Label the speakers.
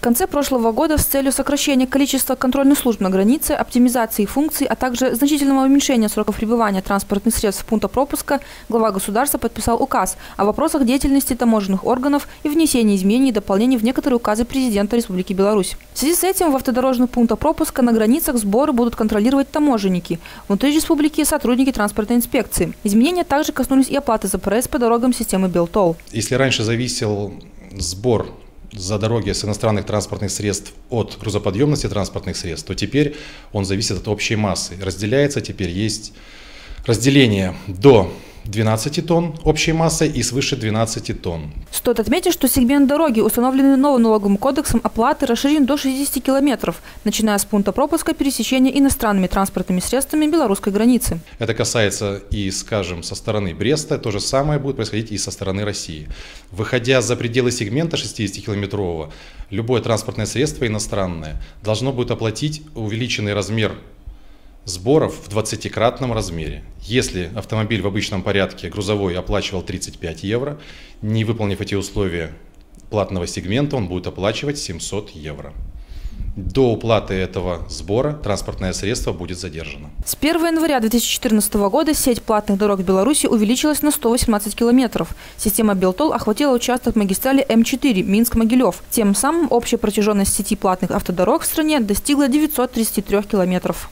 Speaker 1: В конце прошлого года с целью сокращения количества контрольных служб на границе, оптимизации функций, а также значительного уменьшения сроков пребывания транспортных средств в пункта пропуска глава государства подписал указ о вопросах деятельности таможенных органов и внесении изменений и дополнений в некоторые указы президента Республики Беларусь. В связи с этим в автодорожных пунктах пропуска на границах сборы будут контролировать таможенники, внутри республики – сотрудники транспортной инспекции. Изменения также коснулись и оплаты за проезд по дорогам системы Белтол.
Speaker 2: Если раньше зависел сбор за дороги с иностранных транспортных средств от грузоподъемности транспортных средств, то теперь он зависит от общей массы. Разделяется теперь, есть разделение до 12 тонн общей массой и свыше 12 тонн.
Speaker 1: Стоит отметить, что сегмент дороги, установленный новым налоговым кодексом оплаты, расширен до 60 километров, начиная с пункта пропуска пересечения иностранными транспортными средствами белорусской границы.
Speaker 2: Это касается и, скажем, со стороны Бреста, то же самое будет происходить и со стороны России. Выходя за пределы сегмента 60-километрового, любое транспортное средство иностранное должно будет оплатить увеличенный размер сборов в 20-кратном размере. Если автомобиль в обычном порядке грузовой оплачивал 35 евро, не выполнив эти условия платного сегмента, он будет оплачивать 700 евро. До уплаты этого сбора транспортное средство будет задержано.
Speaker 1: С 1 января 2014 года сеть платных дорог в Беларуси увеличилась на 118 километров. Система Белтол охватила участок магистрали М4 Минск-Могилев. Тем самым общая протяженность сети платных автодорог в стране достигла 933 километров.